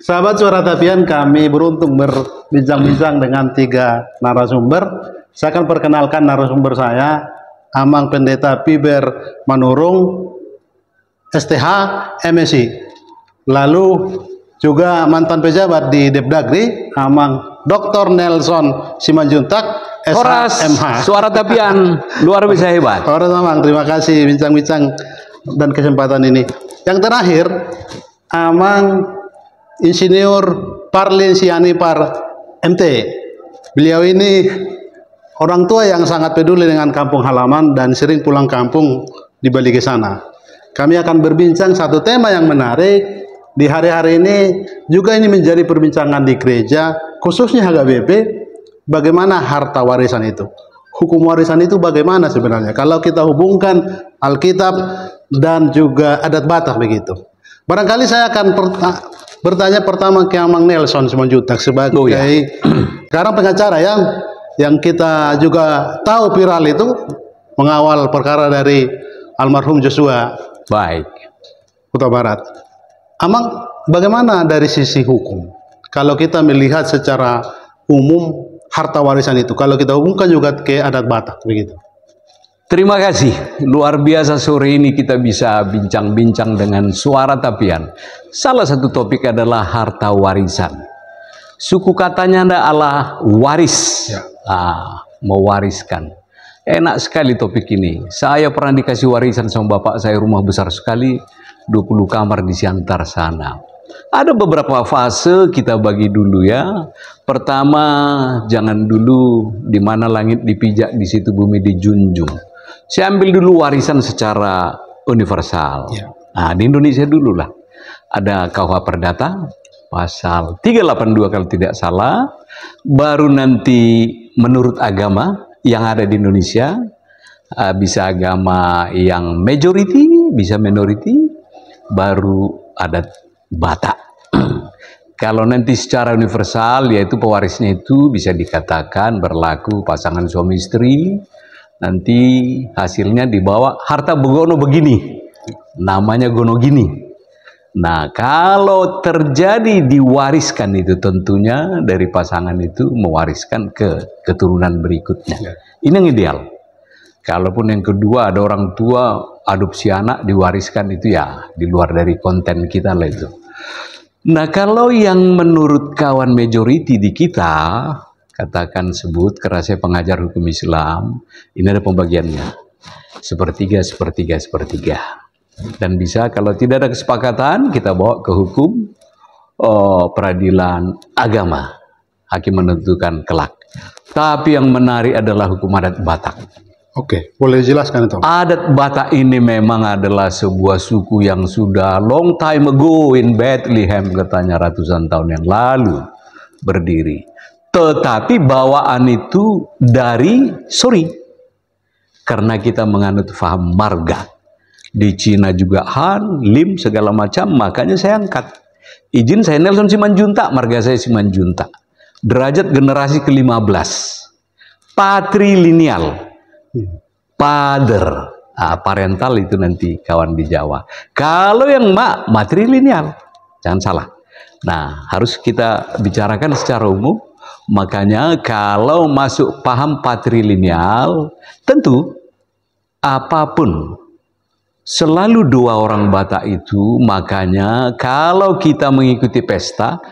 Sahabat suara tapian kami beruntung berbincang-bincang dengan tiga narasumber. Saya akan perkenalkan narasumber saya, Amang Pendeta Piber Manurung, STH, MSI. Lalu juga mantan pejabat di Depdagri, Amang Dr. Nelson Simanjuntak, Horas, SHMH. suara tapian luar biasa hebat. Horas Amang, terima kasih bincang-bincang dan kesempatan ini. Yang terakhir, Amang Insinyur Parlin Sianipar MT. Beliau ini orang tua yang sangat peduli dengan kampung halaman dan sering pulang kampung di balik ke sana. Kami akan berbincang satu tema yang menarik di hari-hari ini juga ini menjadi perbincangan di gereja khususnya HKBP bagaimana harta warisan itu. Hukum warisan itu bagaimana sebenarnya? Kalau kita hubungkan Alkitab dan juga adat Batak begitu. Barangkali saya akan bertanya pertama ke Amang Nelson Simanjuntak sebagai oh, ya. sekarang pengacara yang yang kita juga tahu viral itu mengawal perkara dari almarhum Joshua. Baik. Kota Barat. Amang bagaimana dari sisi hukum? Kalau kita melihat secara umum harta warisan itu, kalau kita hubungkan juga ke adat Batak begitu. Terima kasih. Luar biasa sore ini kita bisa bincang-bincang dengan suara tapian. Salah satu topik adalah harta warisan. Suku katanya adalah waris. Ya. Ah, mewariskan. Enak sekali topik ini. Saya pernah dikasih warisan sama bapak saya rumah besar sekali. 20 kamar di Siantar sana. Ada beberapa fase kita bagi dulu ya. Pertama, jangan dulu di mana langit dipijak, di situ bumi dijunjung saya ambil dulu warisan secara universal. Ya. Nah, di Indonesia dulu lah. Ada KUH Perdata, pasal 382 kalau tidak salah. Baru nanti menurut agama yang ada di Indonesia, uh, bisa agama yang majority, bisa minority, baru ada Batak. Kalau nanti secara universal, yaitu pewarisnya itu bisa dikatakan berlaku pasangan suami istri, nanti hasilnya dibawa harta begono begini. Namanya gono gini. Nah kalau terjadi diwariskan itu tentunya dari pasangan itu mewariskan ke keturunan berikutnya. Ya. ini yang ideal. Kalaupun yang kedua ada orang tua adopsi anak diwariskan itu ya di luar dari konten kita lah itu. Nah kalau yang menurut kawan majority di kita katakan sebut karena saya pengajar hukum Islam, ini ada pembagiannya. Sepertiga, sepertiga, sepertiga. Dan bisa kalau tidak ada kesepakatan, kita bawa ke hukum oh, peradilan agama. Hakim menentukan kelak. Tapi yang menarik adalah hukum adat Batak. Oke, boleh jelaskan itu? Adat Batak ini memang adalah sebuah suku yang sudah long time ago in Bethlehem, katanya ratusan tahun yang lalu berdiri. Tetapi bawaan itu dari sorry. Karena kita menganut faham marga. Di Cina juga Han, Lim, segala macam. Makanya saya angkat. Izin saya Nelson Simanjunta, marga saya Simanjunta. Derajat generasi ke-15. Patrilineal. Father. Nah, parental itu nanti kawan di Jawa. Kalau yang mak, matrilineal. Jangan salah. Nah, harus kita bicarakan secara umum Makanya kalau masuk paham patrilineal, tentu apa pun selalu dua orang Batak itu, makanya kalau kita mengikuti pesta,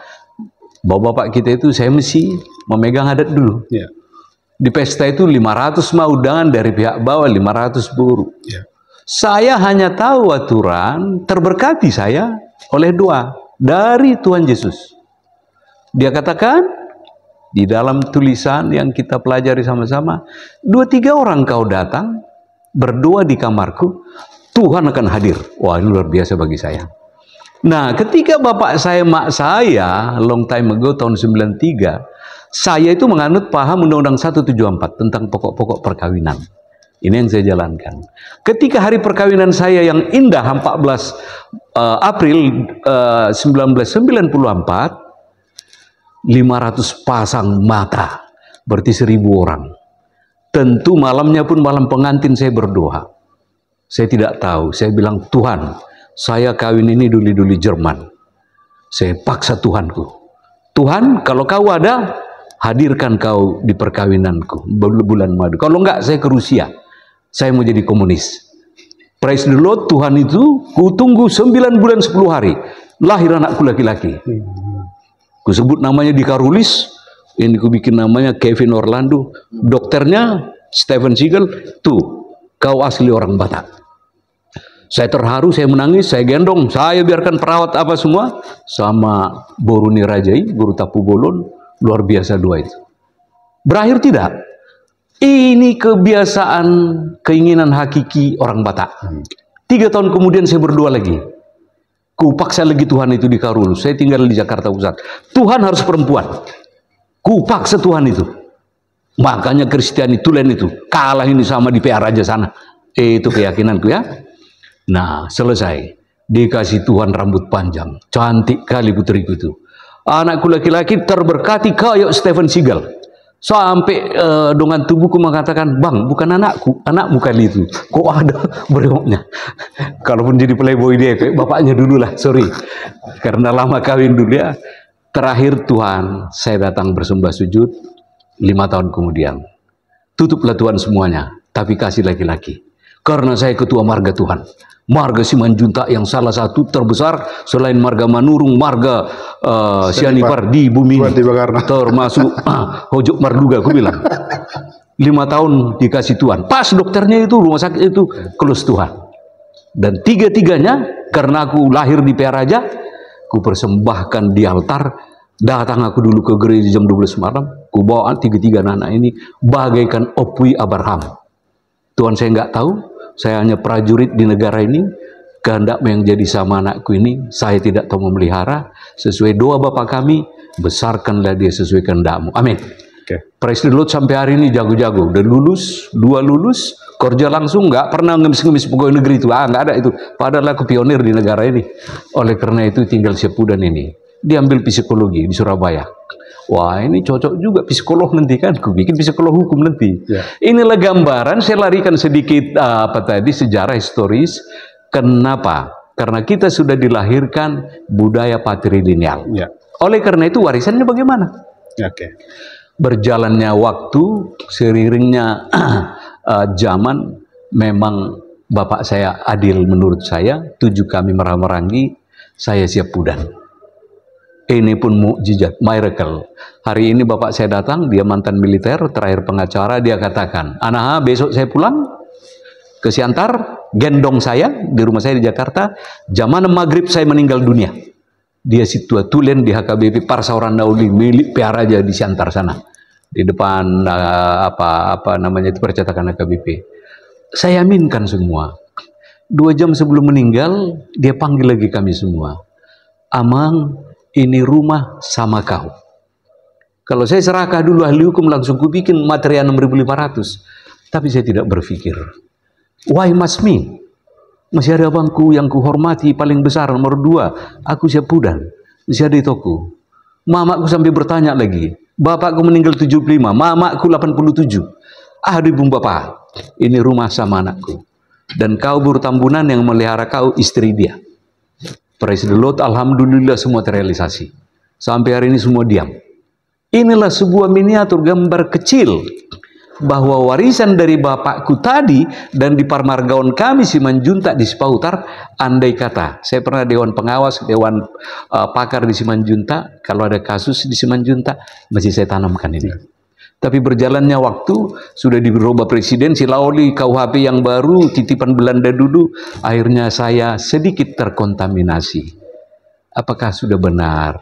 bapak-bapak kita itu saya mesti memegang adat dulu. Yeah. Di pesta itu 500 maudangan dari pihak bawah, 500 buru. Yeah. Saya hanya tahu aturan, terberkati saya oleh dua dari Tuhan Yesus. Dia katakan, di dalam tulisan yang kita pelajari sama-sama, dua tiga orang kau datang, berdoa di kamarku, Tuhan akan hadir. Wah ini luar biasa bagi saya. Nah ketika bapak saya, mak saya, long time ago tahun 93, saya itu menganut paham Undang-Undang 174 tentang pokok-pokok perkawinan. Ini yang saya jalankan. Ketika hari perkawinan saya yang indah 14 uh, eh, April uh, 1994, 500 pasang mata, berarti seribu orang. Tentu malamnya pun malam pengantin saya berdoa. Saya tidak tahu, saya bilang Tuhan, saya kawin ini duli-duli Jerman. Saya paksa Tuhanku. Tuhan, kalau kau ada, hadirkan kau di perkawinanku bulan madu. Kalau enggak, saya ke Rusia. Saya mau jadi komunis. Praise the Lord, Tuhan itu ku tunggu 9 bulan 10 hari. Lahir anakku laki-laki. Ku sebut namanya di Karulis. Ini ku bikin namanya Kevin Orlando. Dokternya Stephen Seagal. Tuh, kau asli orang Batak. Saya terharu, saya menangis, saya gendong, saya biarkan perawat apa semua sama Boruni Rajai, guru Tapu Bolon, luar biasa dua itu. Berakhir tidak? Ini kebiasaan keinginan hakiki orang Batak. Tiga tahun kemudian saya berdua lagi. Kupaksa lagi Tuhan itu di Karul. Saya tinggal di Jakarta Pusat. Tuhan harus perempuan. Kupaksa Tuhan itu. Makanya Kristiani Tulen itu kalah ini sama di PR aja sana. Eh, itu keyakinanku ya. Nah, selesai. Dikasih Tuhan rambut panjang. Cantik kali putriku itu. Anakku laki-laki terberkati kayak Stephen Seagal. Sampai uh, dengan tubuhku mengatakan, Bang, bukan anakku, anakmu kali itu. Kok ada berewoknya? Kalaupun jadi playboy dia, bapaknya dulu lah, sorry. Karena lama kawin dulu ya. Terakhir Tuhan, saya datang bersembah sujud lima tahun kemudian. Tutuplah Tuhan semuanya, tapi kasih laki-laki. Karena saya ketua marga Tuhan. Marga Simanjunta yang salah satu terbesar selain marga Manurung, marga uh, Sianipar di bumi ini. Termasuk uh, Hojuk Marduga, aku bilang. Lima tahun dikasih Tuhan. Pas dokternya itu, rumah sakit itu, kelus Tuhan. Dan tiga-tiganya, karena aku lahir di Peraja, aku persembahkan di altar, datang aku dulu ke gereja jam 12 malam, aku bawa tiga-tiga anak ini, bagaikan opui Abraham. Tuhan saya nggak tahu, saya hanya prajurit di negara ini, kehendak yang jadi sama anakku ini, saya tidak tahu memelihara, sesuai doa Bapak kami, besarkanlah dia sesuai kehendakmu. Amin. Okay. The Lord sampai hari ini jago-jago. Dan lulus, dua lulus, kerja langsung, nggak pernah ngemis-ngemis pegawai negeri itu. Ah, nggak ada itu. Padahal aku pionir di negara ini. Oleh karena itu tinggal Sepudan ini. Diambil psikologi di Surabaya. Wah ini cocok juga psikolog nanti kan, aku bikin psikolog hukum nanti. Ya. Inilah gambaran, saya larikan sedikit uh, apa tadi sejarah historis. Kenapa? Karena kita sudah dilahirkan budaya patrilineal. Ya. Oleh karena itu warisannya bagaimana? Oke. Okay. Berjalannya waktu, seiringnya uh, zaman, memang bapak saya adil menurut saya, tujuh kami merah-merangi, saya siap pudan. Ini pun mukjizat, miracle. Hari ini bapak saya datang, dia mantan militer, terakhir pengacara, dia katakan, Anaha besok saya pulang ke Siantar, gendong saya di rumah saya di Jakarta, zaman maghrib saya meninggal dunia. Dia situa tulen di HKBP Parsauran Dauli, milik PR aja di Siantar sana. Di depan uh, apa apa namanya itu percetakan HKBP. Saya aminkan semua. Dua jam sebelum meninggal, dia panggil lagi kami semua. Amang, ini rumah sama kau. Kalau saya serahkan dulu ahli hukum langsung ku bikin material 6500. Tapi saya tidak berpikir. Why must me? Masih ada abangku yang kuhormati paling besar nomor dua. Aku siap pudan. Masih ada toko. Mamaku sampai bertanya lagi. Bapakku meninggal 75. Mamaku 87. Ah, ibu bapak. Ini rumah sama anakku. Dan kau tambunan yang melihara kau istri dia. Praise the Lord, Alhamdulillah semua terrealisasi. Sampai hari ini semua diam. Inilah sebuah miniatur gambar kecil bahwa warisan dari bapakku tadi dan di Parmargaon kami si Manjunta di Sipautar andai kata saya pernah dewan pengawas dewan uh, pakar di Simanjunta kalau ada kasus di Simanjunta masih saya tanamkan ini tapi berjalannya waktu, sudah dirubah presiden, si Laoli KUHP yang baru, titipan Belanda dulu, akhirnya saya sedikit terkontaminasi. Apakah sudah benar?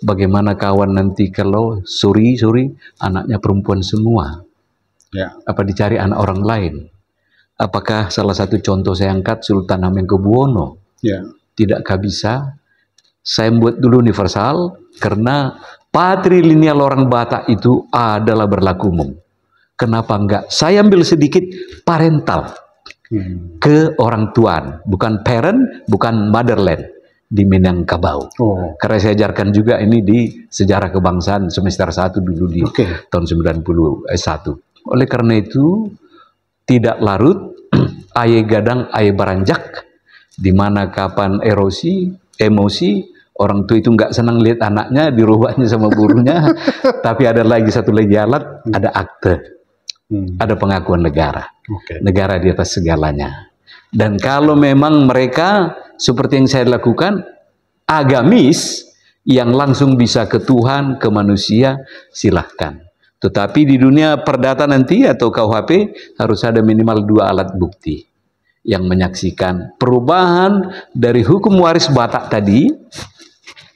Bagaimana kawan nanti kalau suri suri anaknya perempuan semua? Ya. Apa dicari anak orang lain? Apakah salah satu contoh saya angkat Sultan Hamengkubuwono? Ya. Tidakkah bisa? Saya buat dulu universal karena patrilineal orang Batak itu adalah berlaku umum. Kenapa enggak? Saya ambil sedikit parental hmm. ke orang tuan, bukan parent, bukan motherland di Minangkabau. Oh. Karena saya ajarkan juga ini di sejarah kebangsaan semester 1 dulu di okay. tahun 91. Oleh karena itu tidak larut aye gadang aye baranjak di mana kapan erosi, emosi Orang tua itu nggak senang lihat anaknya dirubahnya sama gurunya, tapi ada lagi satu lagi alat, ada akte, hmm. ada pengakuan negara. Okay. Negara di atas segalanya. Dan kalau memang mereka seperti yang saya lakukan, agamis yang langsung bisa ke Tuhan, ke manusia, silahkan. Tetapi di dunia perdata nanti atau KUHP harus ada minimal dua alat bukti yang menyaksikan perubahan dari hukum waris Batak tadi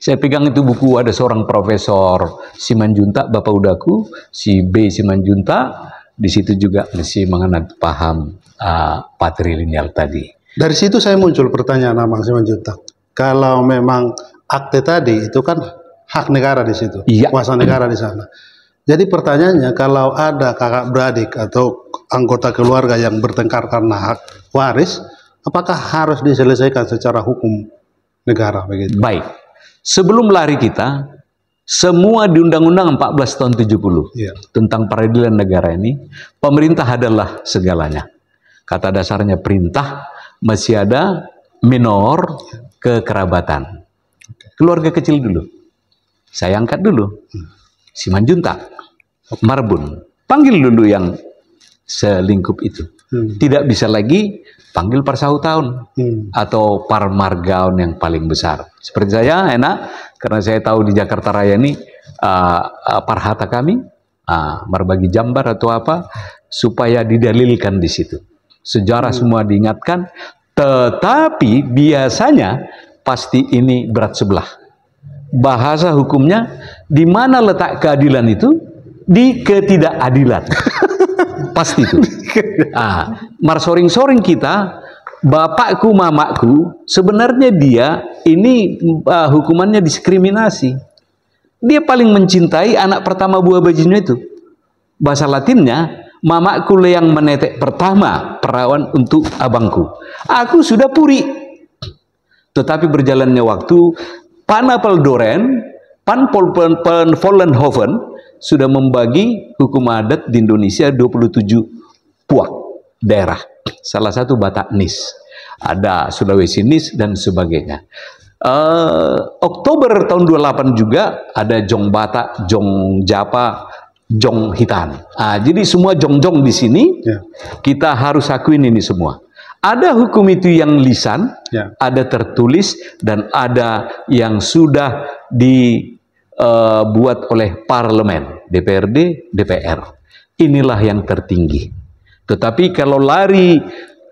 saya pegang itu buku ada seorang profesor Simanjunta Bapak Udaku, si B Simanjunta, di situ juga masih mengenal paham uh, patrilineal tadi. Dari situ saya muncul pertanyaan Amang Simanjunta. Kalau memang akte tadi itu kan hak negara di situ, iya. kuasa negara di sana. Jadi pertanyaannya kalau ada kakak beradik atau anggota keluarga yang bertengkar karena hak waris, apakah harus diselesaikan secara hukum negara begitu? Baik. Sebelum lari kita, semua di Undang-Undang 14 tahun 70 ya. tentang peradilan negara ini, pemerintah adalah segalanya. Kata dasarnya perintah, masih ada minor kekerabatan. Keluarga kecil dulu. Saya angkat dulu. Hmm. Simanjuntak, Marbun. Panggil dulu yang selingkup itu. Hmm. Tidak bisa lagi panggil Parsahu tahun hmm. atau Parmargaon yang paling besar. Seperti saya enak karena saya tahu di Jakarta Raya ini uh, uh, parhata kami uh, berbagi jambar atau apa supaya didalilkan di situ. Sejarah hmm. semua diingatkan, tetapi biasanya pasti ini berat sebelah. Bahasa hukumnya di mana letak keadilan itu? Di ketidakadilan. pasti itu. Ah, marsoring-soring kita, bapakku, mamaku, sebenarnya dia ini uh, hukumannya diskriminasi. Dia paling mencintai anak pertama buah bajinya itu. Bahasa Latinnya, mamaku yang menetek pertama perawan untuk abangku. Aku sudah puri. Tetapi berjalannya waktu, Panapel Doren, Pan Vollenhoven, sudah membagi hukum adat di Indonesia 27 puak daerah. Salah satu Batak Nis, ada Sulawesi Nis dan sebagainya. Uh, Oktober tahun 28 juga ada Jong Batak, Jong Japa, Jong Hitan. Ah, jadi semua jong-jong di sini ya. kita harus akuin ini semua. Ada hukum itu yang lisan, ya. ada tertulis dan ada yang sudah di uh, buat oleh parlemen, DPRD, DPR. Inilah yang tertinggi. Tetapi kalau lari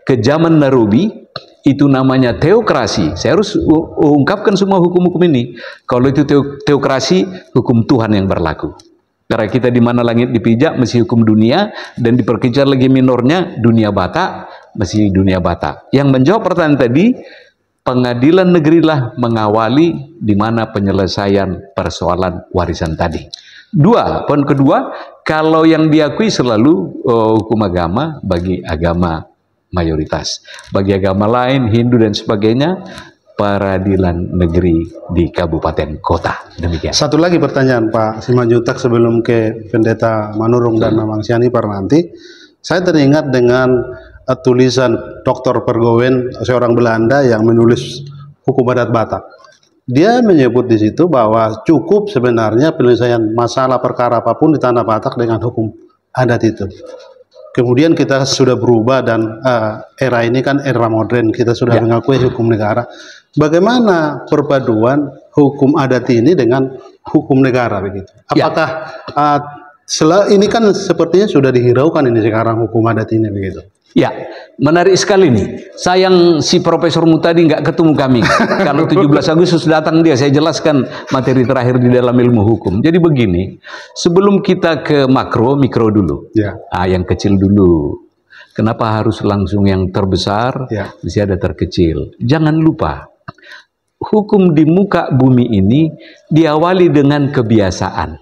ke zaman Narubi, itu namanya teokrasi. Saya harus ungkapkan semua hukum-hukum ini. Kalau itu teokrasi, hukum Tuhan yang berlaku. Karena kita di mana langit dipijak, mesti hukum dunia, dan diperkejar lagi minornya, dunia bata, mesti dunia bata. Yang menjawab pertanyaan tadi, pengadilan negeri lah mengawali di mana penyelesaian persoalan warisan tadi. Dua, poin kedua, kalau yang diakui selalu uh, hukum agama bagi agama mayoritas. Bagi agama lain, Hindu dan sebagainya, peradilan negeri di kabupaten kota. Demikian. Satu lagi pertanyaan Pak Simanjutak sebelum ke Pendeta Manurung dan Mamang Siani nanti. Saya teringat dengan uh, tulisan Dr. Pergowen, seorang Belanda yang menulis hukum adat Batak. Dia menyebut di situ bahwa cukup sebenarnya penyelesaian masalah perkara apa pun di tanah Batak dengan hukum adat itu. Kemudian kita sudah berubah dan uh, era ini kan era modern, kita sudah ya. mengakui hukum negara. Bagaimana perpaduan hukum adat ini dengan hukum negara begitu? Ya. Apakah ya. uh, ini kan sepertinya sudah dihiraukan ini sekarang hukum adat ini begitu? Ya, menarik sekali nih. Sayang si Profesor Mutadi nggak ketemu kami. Kalau 17 Agustus datang dia, saya jelaskan materi terakhir di dalam ilmu hukum. Jadi begini, sebelum kita ke makro, mikro dulu. Ya. Ah, yang kecil dulu. Kenapa harus langsung yang terbesar? Ya. Mesti ada terkecil. Jangan lupa, hukum di muka bumi ini diawali dengan kebiasaan.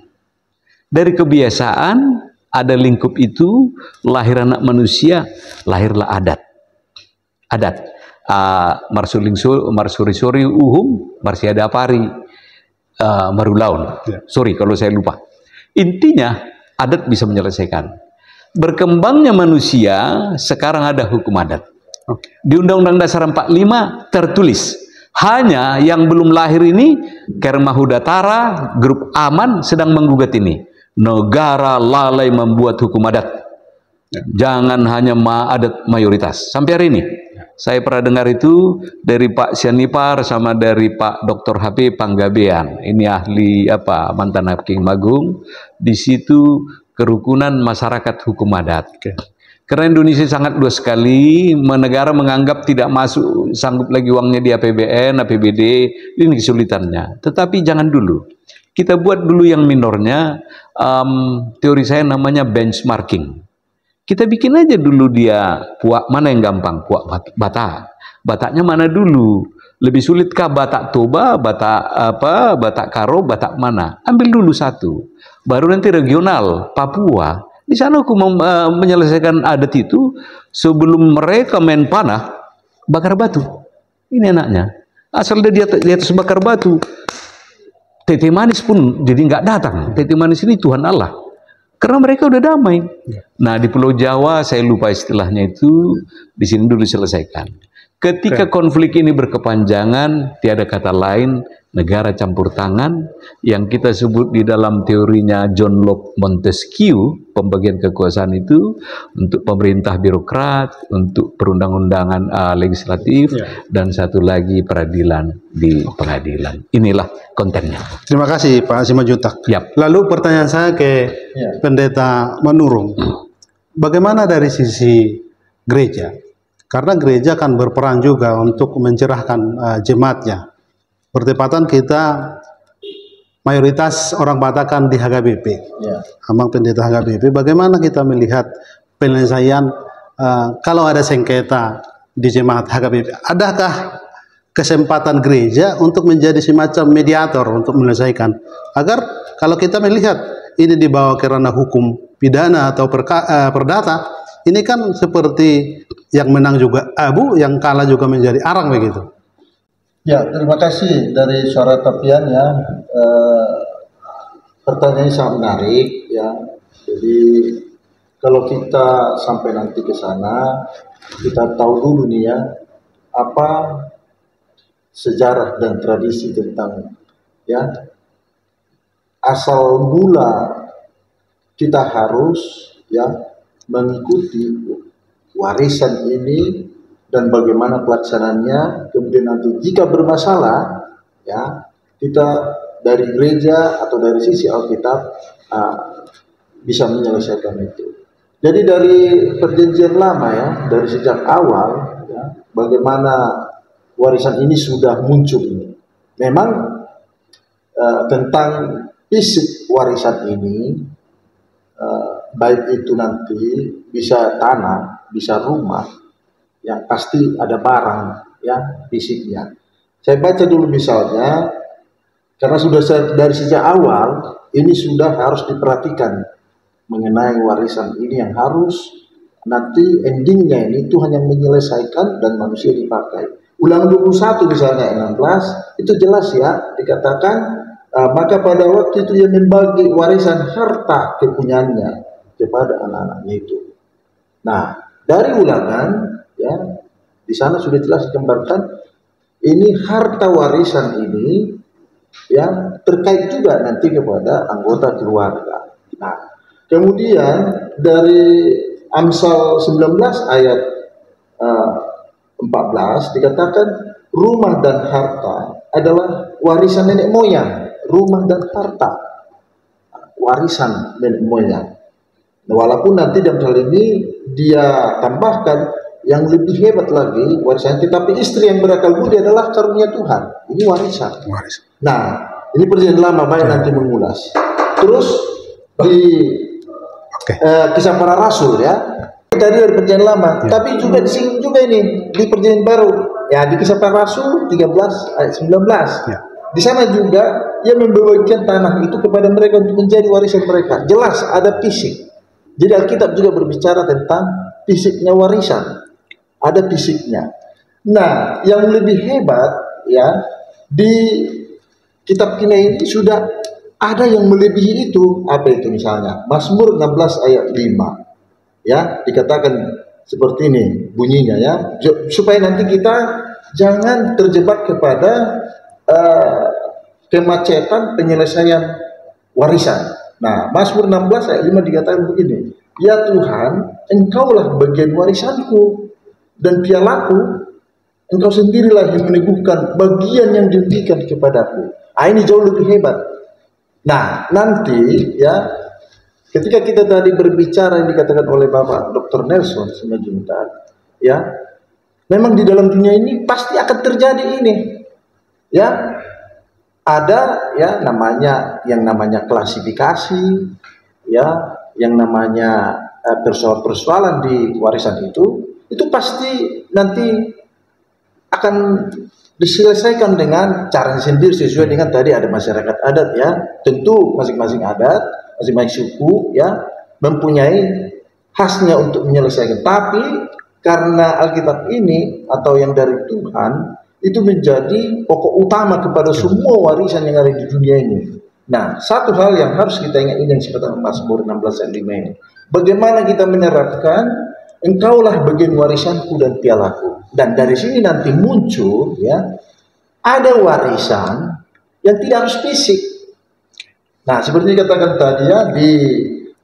Dari kebiasaan ada lingkup itu, lahir anak manusia, lahirlah adat. Adat. Uh, marsuri suri uhum, marsiada pari, uh, marulaun. Ya. Sorry kalau saya lupa. Intinya, adat bisa menyelesaikan. Berkembangnya manusia, sekarang ada hukum adat. Okay. Di Undang-Undang Dasar 45 tertulis, Hanya yang belum lahir ini Kermahudatara, grup aman sedang menggugat ini. Negara lalai membuat hukum adat. Jangan hanya ma adat mayoritas. Sampai hari ini saya pernah dengar itu dari Pak Sianipar sama dari Pak Dr. HP Panggabean. Ini ahli apa mantan hakim agung. Di situ kerukunan masyarakat hukum adat. Karena Indonesia sangat luas sekali, negara menganggap tidak masuk sanggup lagi uangnya di APBN, APBD, ini kesulitannya. Tetapi jangan dulu. Kita buat dulu yang minornya, um, teori saya namanya benchmarking. Kita bikin aja dulu dia puak mana yang gampang, puak Batak. Bataknya mana dulu? Lebih sulitkah Batak Toba, Batak apa, Batak Karo, Batak mana? Ambil dulu satu. Baru nanti regional, Papua. Di sana aku uh, menyelesaikan adat itu sebelum mereka main panah bakar batu. Ini enaknya. Asal dia di atas bakar batu, tete manis pun jadi nggak datang. Tete manis ini Tuhan Allah. Karena mereka udah damai. Nah di Pulau Jawa saya lupa istilahnya itu di sini dulu selesaikan. Ketika konflik ini berkepanjangan, tiada kata lain negara campur tangan yang kita sebut di dalam teorinya John Locke Montesquieu pembagian kekuasaan itu untuk pemerintah birokrat, untuk perundang-undangan uh, legislatif ya. dan satu lagi peradilan di pengadilan. Inilah kontennya. Terima kasih Pak Simajutak. Yep. Lalu pertanyaan saya ke ya. Pendeta Menurung. Hmm. Bagaimana dari sisi gereja? Karena gereja akan berperan juga untuk mencerahkan uh, jemaatnya. Pertepatan kita mayoritas orang Batak di HKBP. Ya. Amang pendeta HKBP. Bagaimana kita melihat penyelesaian uh, kalau ada sengketa di jemaat HKBP? Adakah kesempatan gereja untuk menjadi semacam mediator untuk menyelesaikan agar kalau kita melihat ini dibawa ke ranah hukum pidana atau perka, uh, perdata ini kan seperti yang menang juga abu, yang kalah juga menjadi arang begitu. Ya, terima kasih dari suara tapian ya. E, pertanyaan sangat menarik ya. Jadi kalau kita sampai nanti ke sana, kita tahu dulu nih ya apa sejarah dan tradisi tentang ya asal mula kita harus ya mengikuti warisan ini dan bagaimana pelaksanaannya. Kemudian nanti jika bermasalah ya kita dari gereja atau dari sisi Alkitab uh, bisa menyelesaikan itu. Jadi dari perjanjian lama ya dari sejak awal ya bagaimana warisan ini sudah muncul ini. Memang uh, tentang fisik warisan ini uh, baik itu nanti bisa tanah, bisa rumah, yang pasti ada barang ya fisiknya. Saya baca dulu misalnya, karena sudah dari sejak awal ini sudah harus diperhatikan mengenai warisan ini yang harus nanti endingnya ini Tuhan yang menyelesaikan dan manusia dipakai. Ulang 21 misalnya 16 itu jelas ya dikatakan uh, maka pada waktu itu ia membagi warisan harta kepunyaannya kepada anak-anaknya itu. Nah, dari ulangan ya di sana sudah jelas digambarkan ini harta warisan ini ya terkait juga nanti kepada anggota keluarga. Nah, kemudian dari Amsal 19 ayat uh, eh, 14 dikatakan rumah dan harta adalah warisan nenek moyang. Rumah dan harta warisan nenek moyang. Nah, walaupun nanti dalam hal ini dia tambahkan yang lebih hebat lagi warisan, tetapi istri yang berakal budi adalah karunia Tuhan. Ini warisan. warisan. Nah, ini perjanjian lama banyak nanti mengulas. Terus di okay. uh, kisah para rasul ya, tadi dari perjanjian lama, ya. tapi juga di sini juga ini di perjanjian baru. Ya, di kisah para rasul 13 ayat 19. Ya. Di sana juga ia membagikan tanah itu kepada mereka untuk menjadi warisan mereka. Jelas ada fisik. Jadi Alkitab juga berbicara tentang fisiknya warisan. Ada fisiknya. Nah, yang lebih hebat ya di kitab kina ini sudah ada yang melebihi itu. Apa itu misalnya? Mazmur 16 ayat 5. Ya, dikatakan seperti ini bunyinya ya. Supaya nanti kita jangan terjebak kepada uh, kemacetan penyelesaian warisan. Nah, Mazmur 16 ayat 5 dikatakan begini, Ya Tuhan, engkaulah bagian warisanku dan pialaku, engkau sendirilah yang meneguhkan bagian yang diberikan kepadaku. Ah, ini jauh lebih hebat. Nah, nanti ya, ketika kita tadi berbicara yang dikatakan oleh Bapak Dr. Nelson Simajuntak, ya, memang di dalam dunia ini pasti akan terjadi ini. Ya, ada ya namanya yang namanya klasifikasi, ya, yang namanya eh, persoalan-persoalan di warisan itu itu pasti nanti akan diselesaikan dengan cara sendiri sesuai dengan tadi ada masyarakat adat ya. Tentu masing-masing adat masing-masing suku ya mempunyai khasnya untuk menyelesaikan. Tapi karena Alkitab ini atau yang dari Tuhan itu menjadi pokok utama kepada semua warisan yang ada di dunia ini. Nah, satu hal yang harus kita ingat ini yang disebutkan Mazmur 16 ayat 5 ini. Bagaimana kita menerapkan engkaulah bagian warisanku dan pialaku. Dan dari sini nanti muncul ya ada warisan yang tidak harus fisik. Nah, seperti dikatakan tadi ya di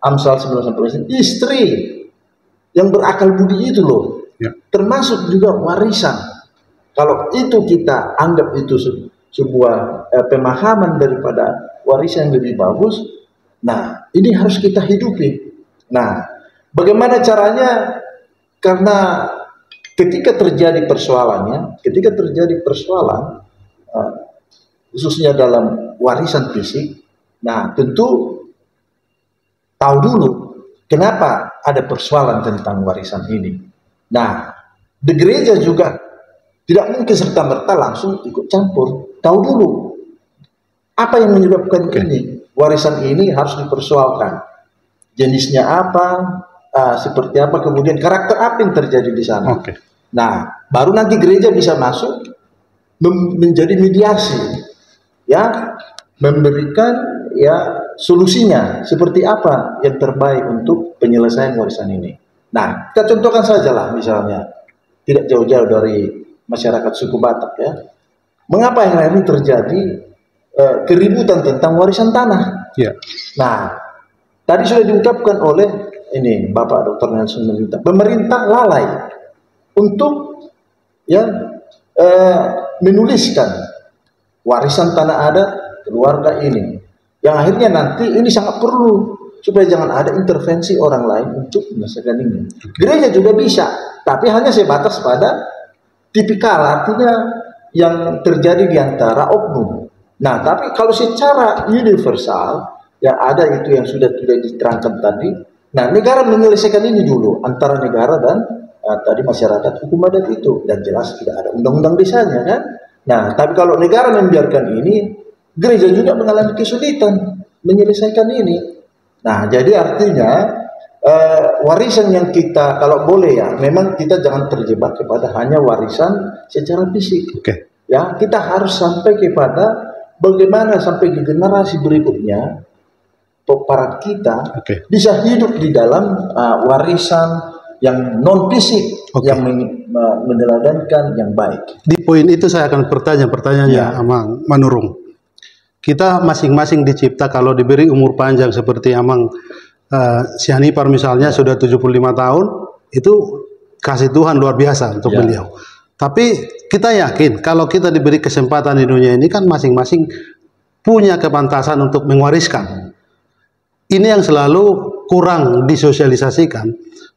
Amsal 19 istri yang berakal budi itu loh. Ya. Termasuk juga warisan. Kalau itu kita anggap itu sebuah eh, pemahaman daripada warisan yang lebih bagus. Nah, ini harus kita hidupi. Nah, bagaimana caranya? Karena ketika terjadi persoalannya, ketika terjadi persoalan, uh, khususnya dalam warisan fisik, nah tentu tahu dulu kenapa ada persoalan tentang warisan ini. Nah, di gereja juga tidak mungkin serta merta langsung ikut campur. Tahu dulu apa yang menyebabkan ini? Warisan ini harus dipersoalkan. Jenisnya apa? Uh, seperti apa? Kemudian karakter apa yang terjadi di sana? Okay. Nah, baru nanti gereja bisa masuk menjadi mediasi, ya, memberikan ya solusinya seperti apa yang terbaik untuk penyelesaian warisan ini. Nah, kita contohkan saja lah misalnya tidak jauh-jauh dari masyarakat suku Batak ya. Mengapa yang ini terjadi eh, keributan tentang warisan tanah. Ya. Nah, tadi sudah diungkapkan oleh ini Bapak Dr. Nelson meminta pemerintah lalai untuk ya eh, menuliskan warisan tanah adat keluarga ini yang akhirnya nanti ini sangat perlu supaya jangan ada intervensi orang lain untuk menyelesaikan ini. Gereja juga bisa, tapi hanya sebatas pada tipikal artinya yang terjadi di antara oknum Nah, tapi kalau secara universal, ya ada itu yang sudah tidak diterangkan tadi. Nah, negara menyelesaikan ini dulu antara negara dan uh, tadi masyarakat hukum adat itu dan jelas tidak ada undang-undang desanya kan. Nah, tapi kalau negara membiarkan ini, gereja juga mengalami kesulitan menyelesaikan ini. Nah, jadi artinya uh, warisan yang kita kalau boleh ya, memang kita jangan terjebak kepada hanya warisan secara fisik. Okay. Ya, kita harus sampai kepada bagaimana sampai ke generasi berikutnya para kita okay. bisa hidup di dalam uh, warisan yang non fisik okay. yang meneladankan yang baik. Di poin itu saya akan bertanya pertanyaannya ya. Amang Manurung. Kita masing-masing dicipta kalau diberi umur panjang seperti Amang uh, si Hanifar misalnya ya. sudah 75 tahun itu kasih Tuhan luar biasa untuk ya. beliau. Tapi kita yakin kalau kita diberi kesempatan di dunia ini kan masing-masing punya kepantasan untuk mewariskan. Ini yang selalu kurang disosialisasikan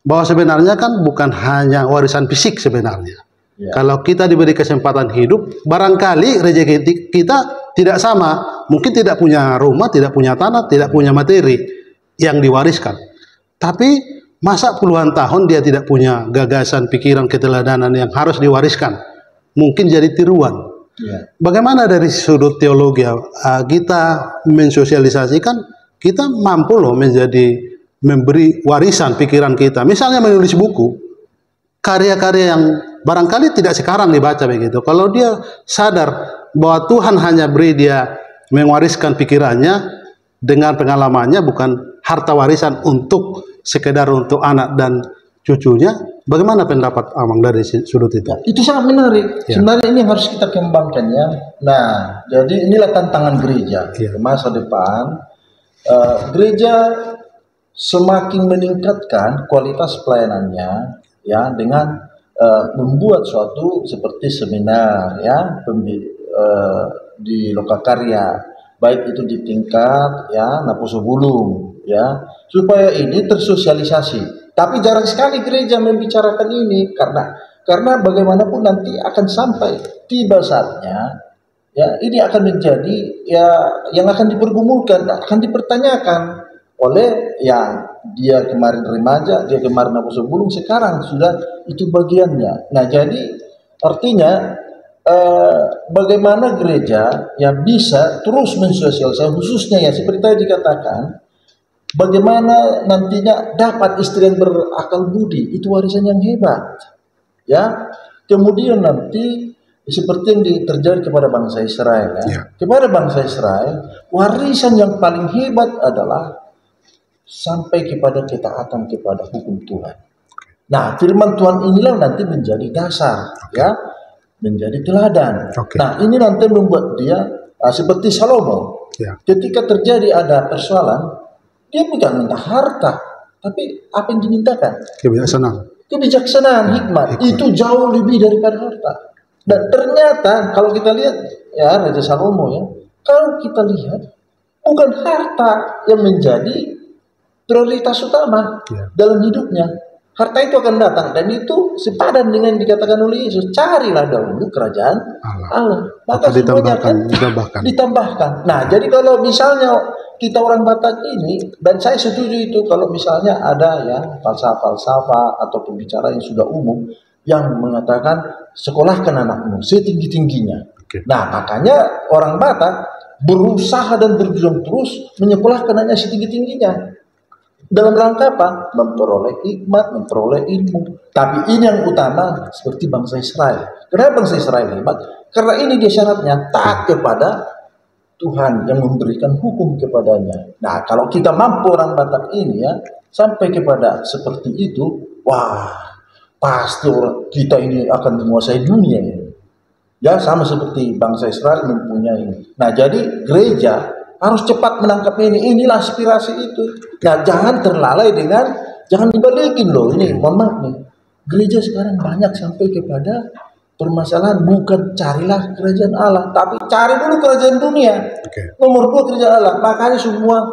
bahwa sebenarnya kan bukan hanya warisan fisik sebenarnya. Ya. Kalau kita diberi kesempatan hidup, barangkali rezeki kita tidak sama. Mungkin tidak punya rumah, tidak punya tanah, tidak punya materi yang diwariskan. Tapi Masa puluhan tahun dia tidak punya gagasan, pikiran, keteladanan yang harus diwariskan? Mungkin jadi tiruan. Ya. Bagaimana dari sudut teologi uh, kita mensosialisasikan kita mampu loh menjadi memberi warisan pikiran kita. Misalnya menulis buku, karya-karya yang barangkali tidak sekarang dibaca begitu. Kalau dia sadar bahwa Tuhan hanya beri dia mewariskan pikirannya dengan pengalamannya bukan harta warisan untuk sekedar untuk anak dan cucunya, Bagaimana pendapat Amang dari sudut itu? Itu sangat menarik. Ya. Sebenarnya ini harus kita kembangkan ya. Nah, jadi inilah tantangan gereja Ya. masa depan. Eh, gereja semakin meningkatkan kualitas pelayanannya ya dengan eh, membuat suatu seperti seminar ya pembi- eh, di lokakarya baik itu di tingkat ya Naposo Bulung ya supaya ini tersosialisasi. Tapi jarang sekali gereja membicarakan ini karena karena bagaimanapun nanti akan sampai tiba saatnya ya ini akan menjadi ya yang akan dipergumulkan akan dipertanyakan oleh yang dia kemarin remaja dia kemarin Naposo Bulung sekarang sudah itu bagiannya. Nah jadi artinya eh, bagaimana gereja yang bisa terus mensosialisasi khususnya ya seperti tadi dikatakan bagaimana nantinya dapat istri yang berakal budi itu warisan yang hebat. Ya kemudian nanti seperti yang di- terjadi kepada bangsa Israel ya. Ya. kepada bangsa Israel warisan yang paling hebat adalah sampai kepada ketaatan kepada hukum Tuhan nah firman Tuhan inilah nanti menjadi dasar ya menjadi teladan Oke. nah ini nanti membuat dia ah, seperti Salomo Ya. ketika terjadi ada persoalan dia bukan minta harta tapi apa yang dimintakan Kebiasaan. kebijaksanaan hikmat itu jauh lebih daripada harta dan ternyata kalau kita lihat ya Raja Salomo ya kalau kita lihat bukan harta yang menjadi prioritas utama Ya. dalam hidupnya harta itu akan datang dan itu sepadan dengan dikatakan oleh Yesus carilah dahulu kerajaan Allah. Allah Maka semuanya ditambahkan, akan ditambahkan. ditambahkan. Nah, jadi kalau misalnya kita orang Batak ini dan saya setuju itu kalau misalnya ada ya falsafah-falsafah atau pembicara yang sudah umum yang mengatakan sekolahkan anakmu setinggi-tingginya. Oke. Nah, makanya orang Batak berusaha dan berjuang terus menyekolahkan anaknya setinggi-tingginya. Dalam rangka apa? Memperoleh hikmat, memperoleh ilmu. Tapi ini yang utama seperti bangsa Israel. Kenapa bangsa Israel hebat? Karena ini dia syaratnya taat kepada Tuhan yang memberikan hukum kepadanya. Nah, kalau kita mampu orang Batak ini ya sampai kepada seperti itu, wah pasti orang kita ini akan menguasai dunia ini. Ya sama seperti bangsa Israel mempunyai ini. Nah jadi gereja harus cepat menangkap ini. Inilah aspirasi itu. Nah jangan terlalai dengan jangan dibalikin loh ini. Mohon maaf nih. Gereja sekarang banyak sampai kepada permasalahan bukan carilah kerajaan Allah, tapi cari dulu kerajaan dunia. Oke. Nomor dua kerajaan Allah. Makanya semua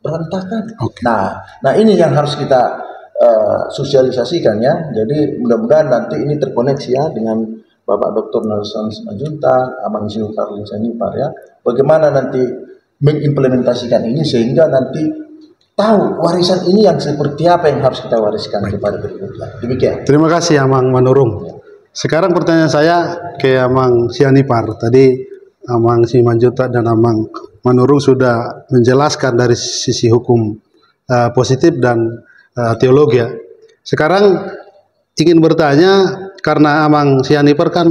berantakan. Oke. Nah, nah ini yang harus kita eh, sosialisasikan ya. Jadi mudah-mudahan nanti ini terkoneksi ya dengan Bapak Dr. Nelson Majunta, Abang Insinyur Karlin Sanipar ya. Bagaimana nanti mengimplementasikan ini sehingga nanti tahu warisan ini yang seperti apa yang harus kita wariskan kepada berikutnya. Demikian. Terima kasih Amang Manurung. Sekarang pertanyaan saya ke Amang Sianipar. Tadi Amang Simanjuta dan Amang Manurung sudah menjelaskan dari sisi hukum eh, positif dan eh, teologi. ya. Sekarang ingin bertanya karena Amang Sianipar kan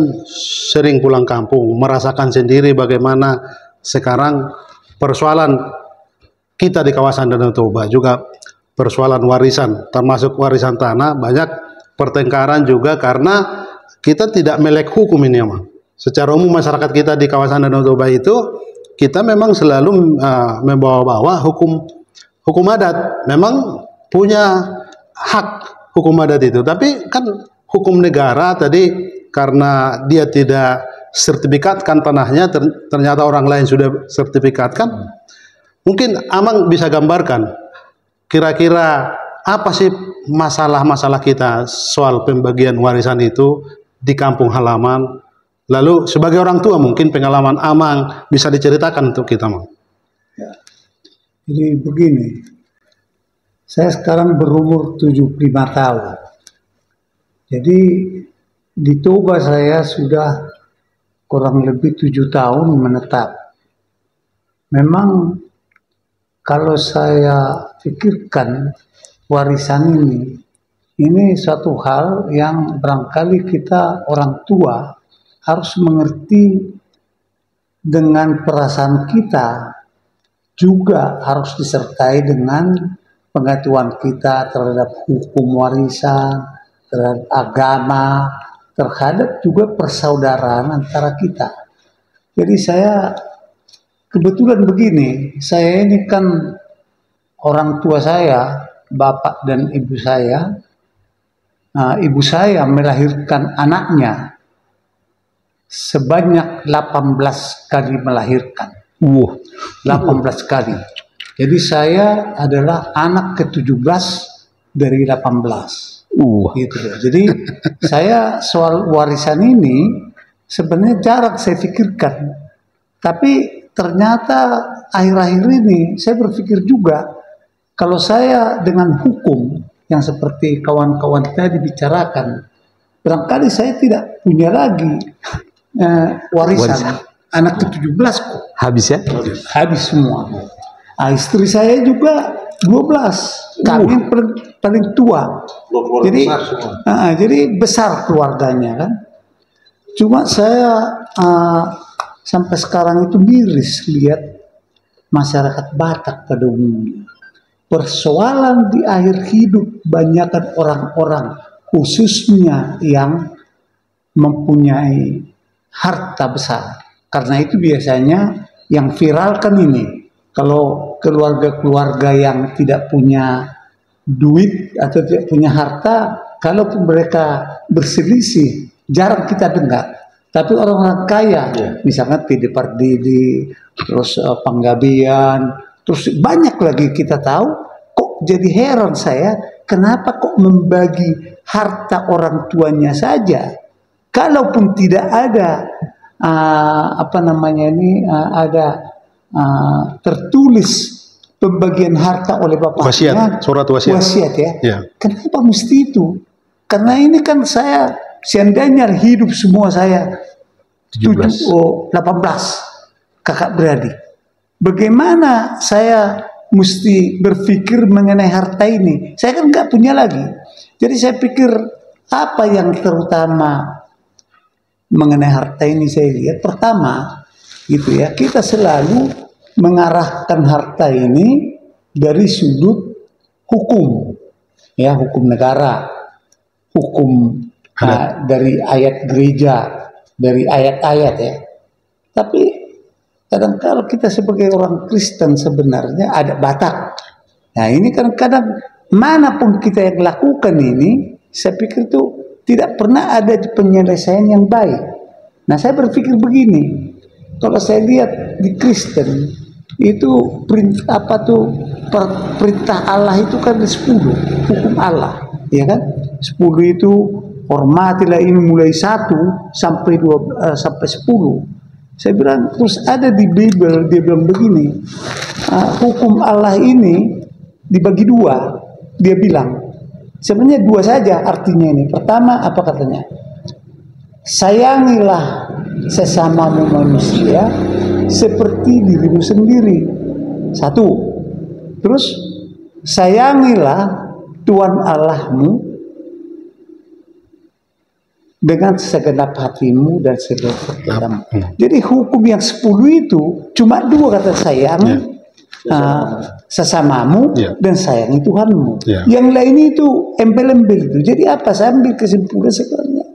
sering pulang kampung, merasakan sendiri bagaimana sekarang persoalan kita di kawasan Danau Toba juga persoalan warisan, termasuk warisan tanah, banyak pertengkaran juga karena kita tidak melek hukum ini emang. Secara umum masyarakat kita di kawasan Danau Toba itu kita memang selalu uh, membawa-bawa hukum hukum adat. Memang punya hak hukum adat itu, tapi kan hukum negara tadi karena dia tidak sertifikatkan tanahnya ter- ternyata orang lain sudah sertifikatkan Mungkin Amang bisa gambarkan kira-kira apa sih masalah-masalah kita soal pembagian warisan itu di kampung halaman. Lalu sebagai orang tua mungkin pengalaman Amang bisa diceritakan untuk kita, Mang. Jadi begini, saya sekarang berumur 75 tahun. Jadi di Toba saya sudah kurang lebih tujuh tahun menetap. Memang kalau saya pikirkan warisan ini, ini suatu hal yang barangkali kita orang tua harus mengerti dengan perasaan kita juga harus disertai dengan pengetahuan kita terhadap hukum warisan, terhadap agama, terhadap juga persaudaraan antara kita. Jadi saya kebetulan begini, saya ini kan orang tua saya, bapak dan ibu saya, nah, ibu saya melahirkan anaknya sebanyak 18 kali melahirkan. Wah, 18 kali. Jadi saya adalah anak ke-17 dari 18. uh, Gitu. Jadi saya soal warisan ini sebenarnya jarang saya pikirkan. Tapi ternyata akhir-akhir ini saya berpikir juga kalau saya dengan hukum yang seperti kawan-kawan tadi bicarakan, barangkali saya tidak punya lagi eh, warisan. Warisan. Anak ke-17 kok habis ya? habis semua. Ah, istri saya juga 12. Kami yang paling, paling tua. Jadi, besar semua. ah, jadi besar keluarganya kan. Cuma saya ah, sampai sekarang itu miris lihat masyarakat Batak pada umumnya. Persoalan di akhir hidup banyakkan orang-orang khususnya yang mempunyai harta besar. Karena itu biasanya yang viral kan ini. Kalau keluarga-keluarga yang tidak punya duit atau tidak punya harta, kalaupun mereka berselisih, jarang kita dengar. Tapi orang-orang kaya, misalnya Tidi Pardidi, terus eh, Panggabian, terus banyak lagi kita tahu, kok jadi heran saya, kenapa kok membagi harta orang tuanya saja, kalaupun tidak ada ah, apa namanya ini ah, ada ah, tertulis pembagian harta oleh bapaknya. Wasiat, surat wasiat. wasiat ya. Ya. kenapa mesti itu? Karena ini kan saya seandainya hidup semua saya 17. tujuh- oh, 18 kakak beradik. Bagaimana saya mesti berpikir mengenai harta ini? Saya kan nggak punya lagi. Jadi saya pikir apa yang terutama mengenai harta ini saya lihat? Pertama gitu ya. Kita selalu mengarahkan harta ini dari sudut hukum. Ya hukum negara. Hukum ah, dari ayat gereja dari ayat-ayat ya. Tapi kadang-kadang kita sebagai orang Kristen sebenarnya ada batak. Nah ini kadang-kadang mana pun kita yang lakukan ini saya pikir itu tidak pernah ada penyelesaian yang baik. Nah saya berpikir begini kalau saya lihat di Kristen itu perintah apa tuh per- perintah Allah itu kan 10 hukum Allah ya kan? 10 itu hormatilah ini mulai satu sampai dua eh, sampai 10 saya bilang terus ada di Bible dia bilang begini ah, hukum Allah ini dibagi dua dia bilang. Sebenarnya dua saja artinya ini. Pertama apa katanya sayangilah sesamamu manusia seperti dirimu sendiri. Satu. Terus sayangilah Tuhan Allahmu dengan segenap hatimu dan segenap pikiranmu. Jadi hukum yang sepuluh itu cuma dua kata sayang uh, sesamamu Ya. dan sayangi Tuhanmu. Ya. Yang lain itu embel-embel itu. Jadi apa? Saya ambil kesimpulan sebenarnya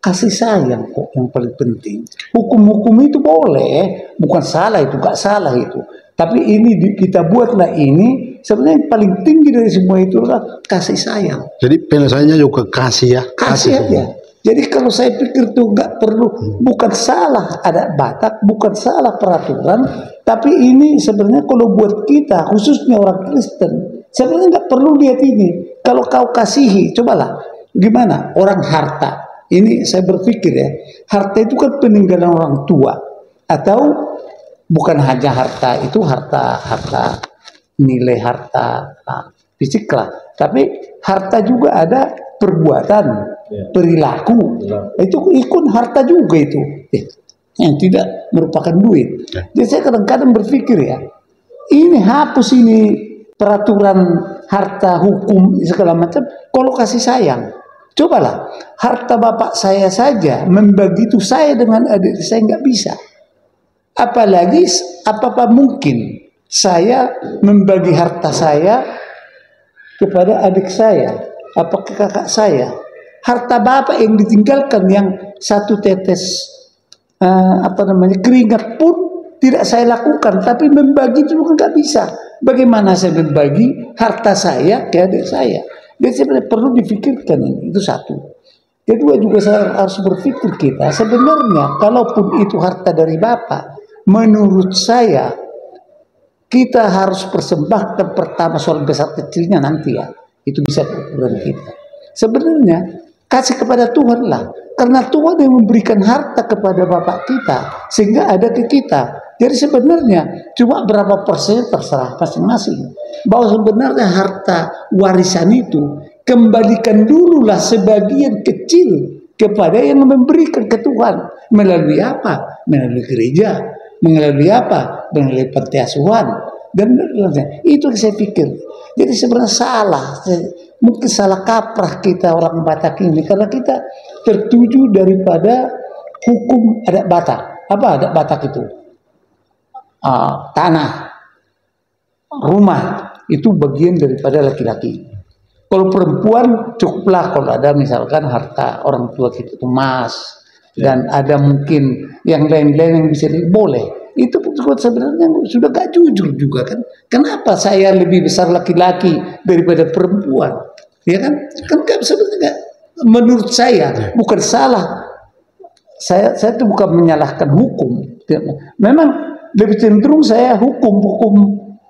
kasih sayang kok yang paling penting. Hukum-hukum itu boleh, bukan salah itu, gak salah itu. Tapi ini di- kita buatlah ini sebenarnya yang paling tinggi dari semua itu adalah kasih sayang. Jadi penyelesaiannya juga kasih ya. Kasih aja. Jadi kalau saya pikir tuh nggak perlu, bukan salah ada batak, bukan salah peraturan, tapi ini sebenarnya kalau buat kita, khususnya orang Kristen, sebenarnya nggak perlu lihat ini. Kalau kau kasihi, cobalah, gimana orang harta. Ini saya berpikir ya, harta itu kan peninggalan orang tua, atau bukan hanya harta itu harta harta nilai harta ah, fisik lah, tapi harta juga ada perbuatan, perilaku, itu ikut harta juga itu, Eh, yang tidak merupakan duit. Jadi saya kadang-kadang berpikir ya, ini hapus ini peraturan harta hukum segala macam, kalau kasih sayang. Cobalah, harta bapak saya saja membagi itu saya dengan adik saya nggak bisa. Apalagi apa-apa mungkin saya membagi harta saya kepada adik saya, apa ke kakak saya. harta bapak yang ditinggalkan yang satu tetes uh, apa namanya keringat pun tidak saya lakukan, tapi membagi itu bukan nggak bisa. Bagaimana saya membagi harta saya ke adik saya? Jadi sebenarnya perlu difikirkan itu satu. Kedua juga saya harus berpikir kita sebenarnya kalaupun itu harta dari bapak, menurut saya kita harus persembahkan pertama soal besar kecilnya nanti ya. Itu bisa ukuran kita. Sebenarnya kasih kepada Tuhan lah. Karena Tuhan yang memberikan harta kepada Bapak kita sehingga ada ke kita. Jadi sebenarnya cuma berapa persen terserah masing-masing. Bahwa sebenarnya harta warisan itu kembalikan dululah sebagian kecil kepada yang memberikan ke Tuhan. Melalui apa? Melalui gereja. Melalui apa? Melalui panti asuhan. Dan itu yang saya pikir. Jadi sebenarnya salah mungkin salah kaprah kita orang Batak ini karena kita tertuju daripada hukum adat Batak. Apa adat Batak itu? Uh, tanah, rumah itu bagian daripada laki-laki. Kalau perempuan cukuplah kalau ada misalkan harta orang tua kita itu emas ya. dan ada mungkin yang lain-lain yang bisa boleh. Itu sebenarnya sudah gak jujur juga kan. Kenapa saya lebih besar laki-laki daripada perempuan? Ya kan? Kan gak sebenarnya menurut saya ya. bukan salah. Saya saya itu bukan menyalahkan hukum. Memang lebih cenderung saya hukum hukum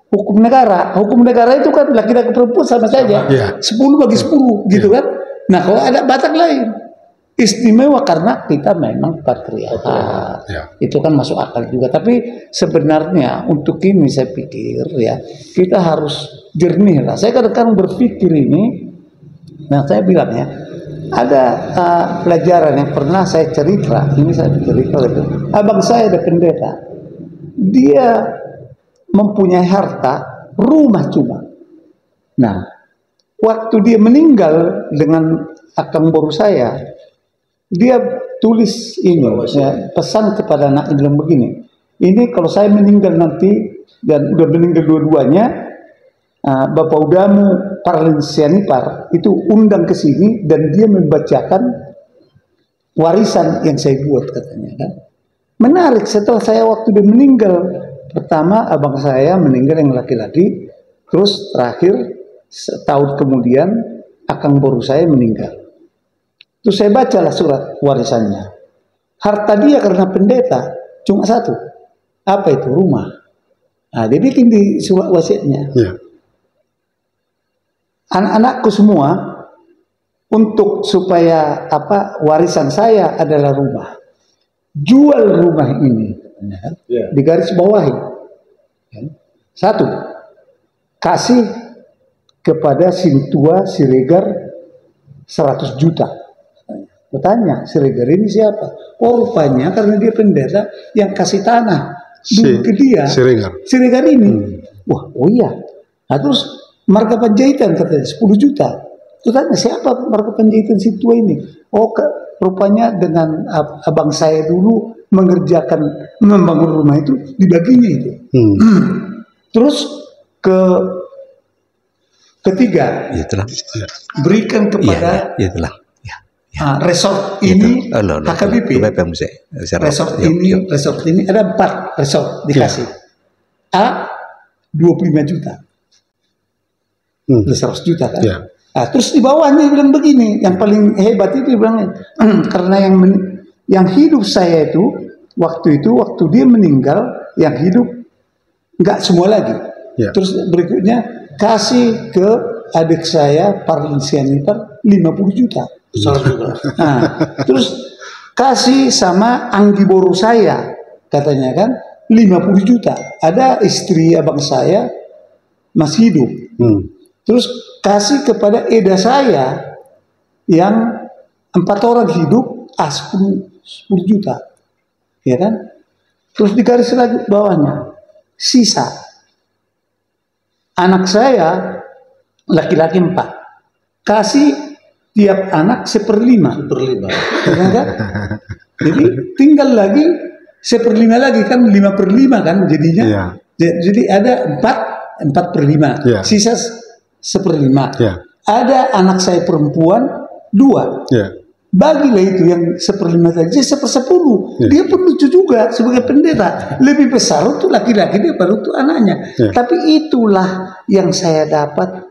hukum negara. Hukum negara itu kan laki-laki perempuan sama saja. Ya. 10 bagi 10 gitu ya. kan. Nah, kalau ada batak lain istimewa karena kita memang patriarkat. Ya. Itu kan masuk akal juga. Tapi sebenarnya untuk ini saya pikir ya kita harus jernih lah. Saya kadang-kadang berpikir ini, nah saya bilang ya ada uh, pelajaran yang pernah saya cerita. Ini saya cerita itu. Abang saya ada pendeta. Dia mempunyai harta rumah cuma. Nah, waktu dia meninggal dengan akang boru saya, dia tulis ini ya, pesan kepada anak bilang begini ini kalau saya meninggal nanti dan udah meninggal dua-duanya uh, Bapak Udamu Parlensianipar itu undang ke sini dan dia membacakan warisan yang saya buat katanya kan menarik setelah saya waktu dia meninggal pertama abang saya meninggal yang laki-laki terus terakhir setahun kemudian akang boru saya meninggal Terus saya bacalah surat warisannya. Harta dia karena pendeta cuma satu. Apa itu? Rumah. Nah, dia bikin di surat wasiatnya. Ya. Anak-anakku semua untuk supaya apa warisan saya adalah rumah. Jual rumah ini ya. di garis bawahi. Ya. Satu, kasih kepada Sintua Siregar 100 juta. Bertanya, Siregar ini siapa? Oh rupanya karena dia pendeta yang kasih tanah dulu si, ke dia. Siregar. Siregar ini. Hmm. Wah, oh iya. Nah, terus marga Panjaitan katanya 10 juta. Terus tanya siapa marga Panjaitan situ ini? Oh, rupanya dengan ab, abang saya dulu mengerjakan membangun rumah itu dibaginya itu. Hmm. Terus ke ketiga, ya, telah. berikan kepada ya, ya, telah Nah, resort ini oh, no, no, HKBP. Resort ini, resort ini ada empat resort dikasih. Ya. A 25 juta. Hmm. 100 juta kan. Ya. Nah, terus di bawahnya bilang begini, yang paling hebat itu bilang karena yang men, yang hidup saya itu waktu itu waktu dia meninggal yang hidup nggak semua lagi. Ya. Terus berikutnya kasih ke adik saya Parlinsianita 50 juta besar juga. Nah, terus kasih sama Anggi Boru saya katanya kan 50 juta. Ada istri abang saya masih hidup. Hmm. Terus kasih kepada Eda saya yang empat orang hidup ah 10, 10 juta. Ya kan? Terus garis lagi bawahnya sisa anak saya laki-laki empat kasih tiap anak seperlima. Seperlima. Ya kan? Jadi tinggal lagi seperlima lagi kan lima per lima kan jadinya. Ya. Jadi ada empat empat per lima. Ya. Sisa seperlima. Ya. Ada anak saya perempuan dua. Ya. Bagilah itu yang seperlima tadi, jadi sepersepuluh. Ya. Dia pun lucu juga sebagai pendeta. Lebih besar untuk laki-laki daripada untuk anaknya. Ya. Tapi itulah yang saya dapat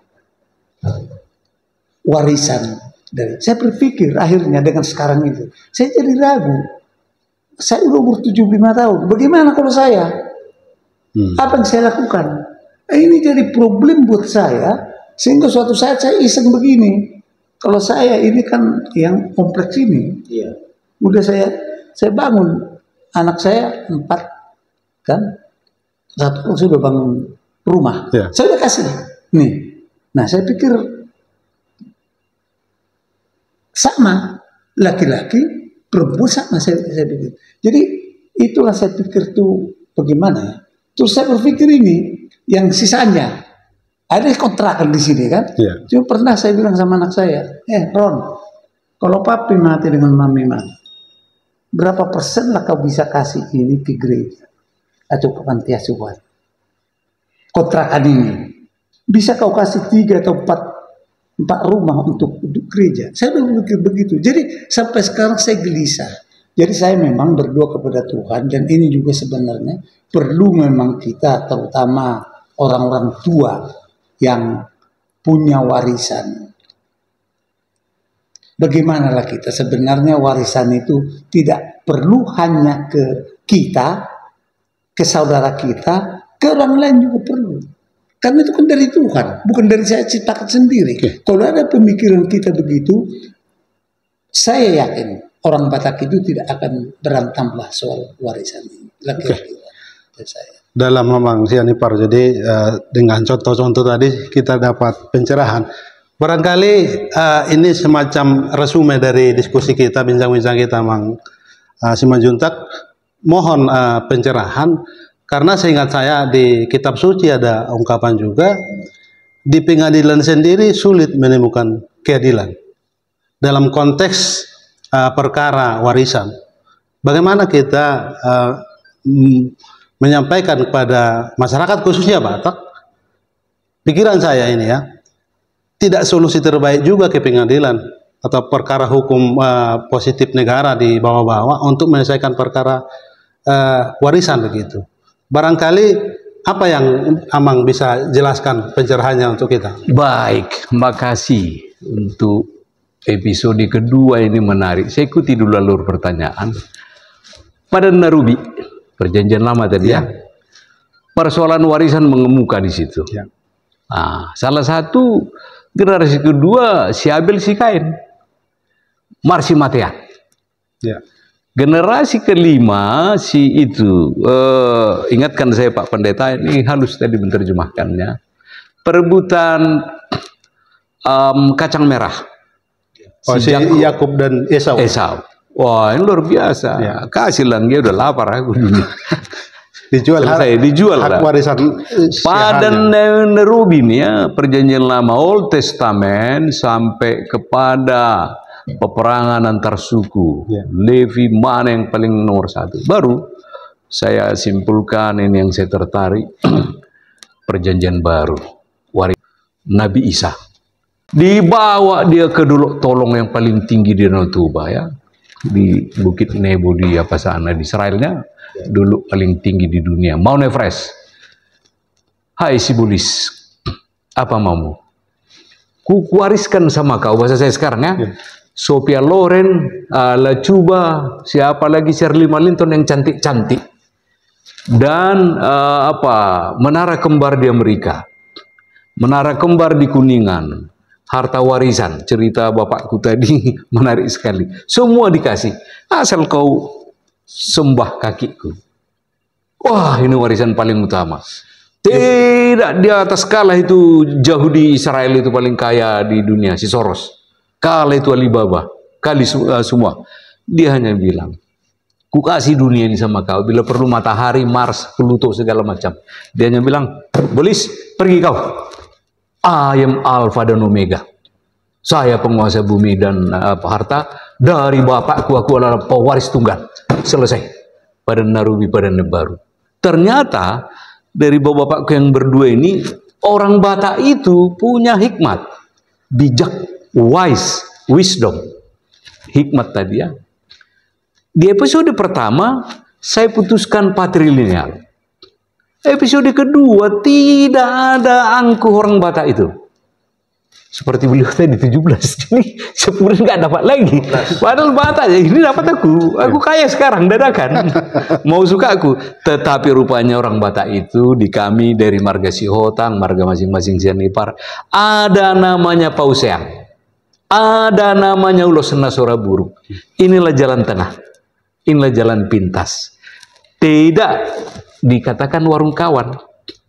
warisan dari. Saya berpikir akhirnya dengan sekarang itu, saya jadi ragu. Saya udah umur 75 tahun. Bagaimana kalau saya? Hmm. Apa yang saya lakukan? Eh, Ini jadi problem buat saya sehingga suatu saat saya iseng begini. Kalau saya ini kan yang kompleks ini, Iya. udah saya saya bangun anak saya empat kan satu orang sudah bangun rumah. Ya. Saya udah kasih nih. Nah saya pikir sama laki-laki perempuan sama saya, saya pikir. Jadi itulah saya pikir tuh bagaimana ya. Terus saya berpikir ini yang sisanya ada kontrakan di sini kan. Iya. Cuma pernah saya bilang sama anak saya, eh Ron, kalau papi mati dengan mami mati, berapa persen lah kau bisa kasih ini ke gereja atau ke panti asuhan? Kontrakan ini bisa kau kasih tiga atau empat empat rumah untuk, untuk gereja. Saya udah berpikir begitu. Jadi sampai sekarang saya gelisah. Jadi saya memang berdoa kepada Tuhan dan ini juga sebenarnya perlu memang kita terutama orang-orang tua yang punya warisan. Bagaimanalah kita sebenarnya warisan itu tidak perlu hanya ke kita, ke saudara kita, ke orang lain juga perlu. Karena itu kan dari Tuhan, bukan dari saya ciptakan sendiri. Kalau ada pemikiran kita begitu, saya yakin orang Batak itu tidak akan berantamlah soal warisan ini. Laki-laki saya. Dalam memang Sianipar. Jadi eh, dengan contoh-contoh tadi kita dapat pencerahan. Barangkali eh, ini semacam resume dari diskusi kita, bincang-bincang kita, Mang uh, Simanjuntak. Mohon eh, pencerahan karena seingat saya di kitab suci ada ungkapan juga di pengadilan sendiri sulit menemukan keadilan dalam konteks eh, perkara warisan. Bagaimana kita eh, mm, menyampaikan kepada masyarakat khususnya Batak, pikiran saya ini ya, tidak solusi terbaik juga ke pengadilan atau perkara hukum eh, positif negara di bawah-bawah untuk menyelesaikan perkara eh, warisan begitu. Barangkali apa yang Amang bisa jelaskan pencerahannya untuk kita? Baik, makasih untuk episode kedua ini menarik. Saya ikuti dulu alur pertanyaan. Pada Narubi, perjanjian lama tadi ya. Persoalan warisan mengemuka di situ. Ya. Nah, salah satu generasi kedua si Abel si Kain. Marsi Matean. Ya. Generasi kelima si itu eh, ingatkan saya Pak Pendeta ini halus tadi menerjemahkannya. Perebutan em, kacang merah. Oh, si. Yakub dan Esau. Esau. Wah ini luar biasa. Ya. Kasih lah dia udah lapar aku dulu. Dijual Selesai, dijual hak lah. warisan eh, Pada. Nerubin ya perjanjian lama Old Testament sampai kepada peperangan antar suku. Ya. Levi mana yang paling nomor satu. Baru saya simpulkan ini yang saya tertarik perjanjian baru. Wari Nabi Isa. Dibawa dia ke dulu tolong yang paling tinggi di Danau Toba ya. Di Bukit Nebo di apa sana di Israelnya dulu paling tinggi di dunia. Mount Everest. Hai si bulis, apa maumu? Ku kuariskan sama kau bahasa saya sekarang ya. Sophia Loren, uh, Lacuba, siapa lagi Shirley Malinton yang cantik-cantik. Dan uh, apa? Menara kembar di Amerika. Menara kembar di Kuningan. Harta warisan, cerita bapakku tadi menarik sekali. Semua dikasih. Asal kau sembah kakiku. Wah, ini warisan paling utama. Tidak di atas skala itu Yahudi Israel itu paling kaya di dunia, si Soros. Kala itu Alibaba, kali eh, semua. Dia hanya bilang, ku kasih dunia ini sama kau. Bila perlu matahari, Mars, Pluto segala macam. Dia hanya bilang, bolis pergi kau. I am Alpha dan Omega. Saya penguasa bumi dan apa, harta. Dari bapakku aku adalah pewaris tunggal. Selesai. Pada Narubi pada Nebaru. Ternyata dari bapak-bapakku yang berdua ini orang Batak itu punya hikmat, bijak, wise, wisdom, hikmat tadi ya. Di episode pertama, saya putuskan patrilineal. Episode kedua, tidak ada angkuh orang Batak itu. Seperti beliau tadi 17, ini 10 nggak dapat lagi. Padahal Batak, ya, ini dapat aku. Aku kaya sekarang, dadakan. Mau suka aku. Tetapi rupanya orang Batak itu di kami dari marga Sihotang, marga masing-masing Sianipar, ada namanya Pauseang. Ada namanya Ulosena Buruk. Inilah jalan tengah. Inilah jalan pintas. Tidak dikatakan warung kawan.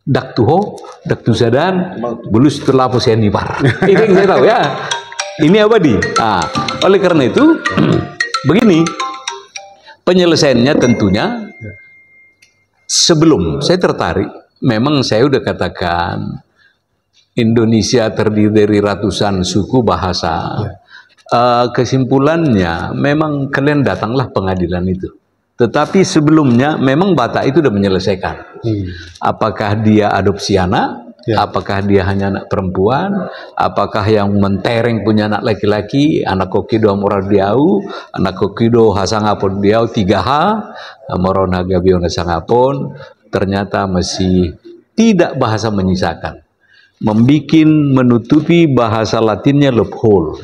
Dak tuho, dak tuzadan, bulus terlapu. Ini yang saya tahu ya. Ini abadi. Ah, oleh karena itu, begini, penyelesaiannya tentunya sebelum saya tertarik, memang saya udah katakan Indonesia terdiri dari ratusan suku bahasa. Uh, kesimpulannya, memang kalian datanglah pengadilan itu. Tetapi sebelumnya memang Batak itu sudah menyelesaikan. Hmm. Apakah dia adopsi anak? Ya. Apakah dia hanya anak perempuan? Apakah yang mentereng punya anak laki-laki? Anak kokido amurar diau, anak kokido hasangapun diau tiga h, morona gabiona sangapun. Ternyata masih tidak bahasa menyisakan. Membikin menutupi bahasa Latinnya loophole.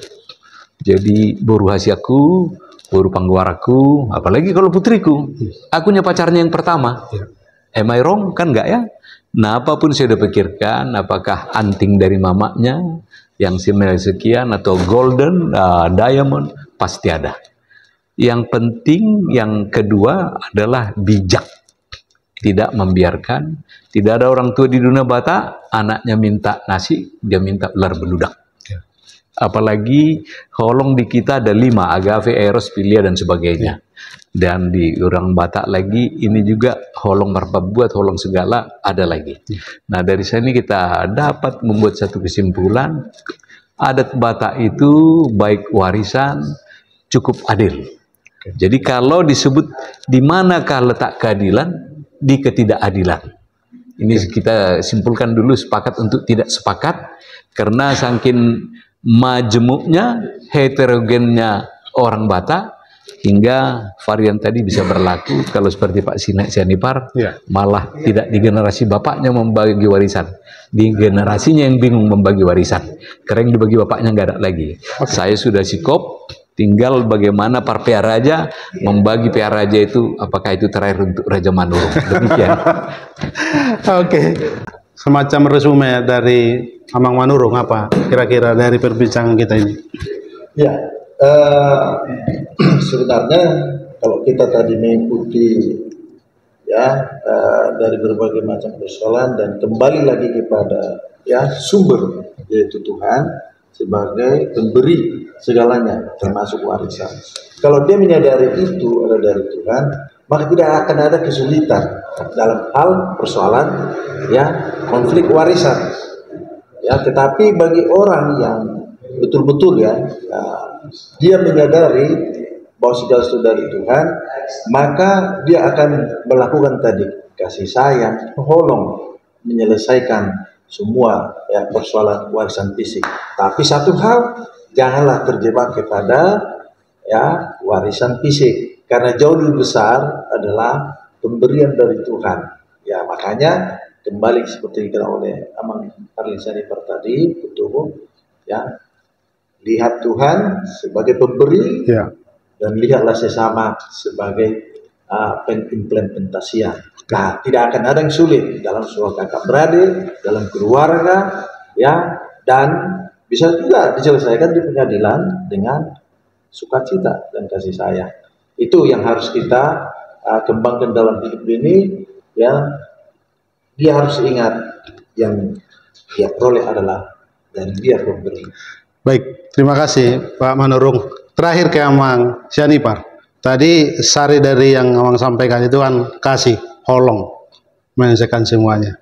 Jadi boru hasiaku guru pangguaraku, apalagi kalau putriku, akunya pacarnya yang pertama. Am I wrong? Kan enggak ya? Nah, apa pun saya sudah pikirkan, apakah anting dari mamanya yang senilai sekian atau golden, uh, diamond, pasti ada. Yang penting, yang kedua adalah bijak. Tidak membiarkan, tidak ada orang tua di dunia bata, anaknya minta nasi, dia minta ular beludak. Apalagi holong di kita ada lima, agave, eros, pilia, dan sebagainya. Dan di orang Batak lagi, ini juga holong buat holong segala, ada lagi. Nah dari sini kita dapat membuat satu kesimpulan, adat Batak itu baik warisan, cukup adil. Jadi kalau disebut di manakah letak keadilan, di ketidakadilan. Ini kita simpulkan dulu sepakat untuk tidak sepakat, karena saking majemuknya, heterogennya orang Batak hingga varian tadi bisa berlaku kalau seperti Pak Sinak Sianipar ya. malah tidak di generasi bapaknya membagi warisan di generasinya yang bingung membagi warisan keren dibagi bapaknya nggak ada lagi okay. saya sudah sikop tinggal bagaimana para PR raja membagi raja itu apakah itu terakhir untuk Raja Manurung demikian oke okay. Semacam resume dari Amang Manurung apa kira-kira dari perbincangan kita ini? Ya, uh, sebenarnya kalau kita tadi mengikuti ya uh, dari berbagai macam persoalan dan kembali lagi kepada ya sumber yaitu Tuhan sebagai pemberi segalanya termasuk warisan. Kalau dia menyadari itu ada dari Tuhan, maka tidak akan ada kesulitan dalam hal persoalan ya konflik warisan. Ya tetapi bagi orang yang betul-betul ya, ya dia menyadari bahwa segala sesuatu dari Tuhan maka dia akan melakukan tadi kasih sayang tolong menyelesaikan semua ya persoalan warisan fisik. Tapi satu hal janganlah terjebak kepada ya warisan fisik karena jauh lebih besar adalah pemberian dari Tuhan ya makanya kembali seperti dikira oleh Amang Arlisani tadi betul ya lihat Tuhan sebagai pemberi ya. dan lihatlah sesama sebagai uh, pengimplementasian. Nah, tidak akan ada yang sulit dalam sebuah kakak beradik, dalam keluarga, ya, dan bisa juga diselesaikan di pengadilan dengan sukacita dan kasih sayang. Itu yang harus kita uh, kembangkan dalam hidup ini, ya, dia harus ingat yang dia peroleh adalah dari dia pemberi. Baik, terima kasih Pak Manurung. Terakhir ke Amang Sianipar. Tadi sari dari yang Amang sampaikan itu kan kasih, holong, menyelesaikan semuanya.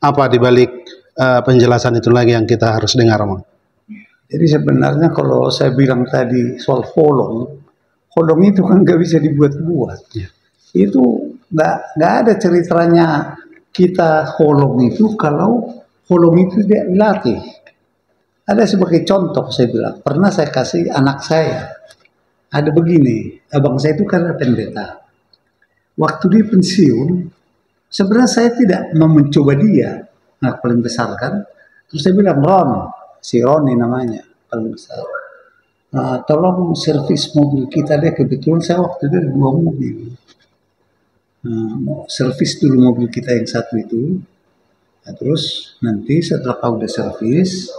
Apa dibalik uh, penjelasan itu lagi yang kita harus dengar, Amang? Jadi sebenarnya kalau saya bilang tadi soal holong, holong itu kan nggak bisa dibuat-buat. Ya. Itu nggak nggak ada ceritanya kita holong itu kalau holong itu dia latih. ada sebagai contoh saya bilang pernah saya kasih anak saya ada begini abang saya itu karena pendeta waktu dia pensiun sebenarnya saya tidak mau mencoba dia anak paling besar kan terus saya bilang Ron si Roni namanya paling besar "Ah, tolong servis mobil kita deh kebetulan saya waktu itu ada dua mobil Nah, servis dulu mobil kita yang satu itu Nah, terus nanti setelah kau udah servis,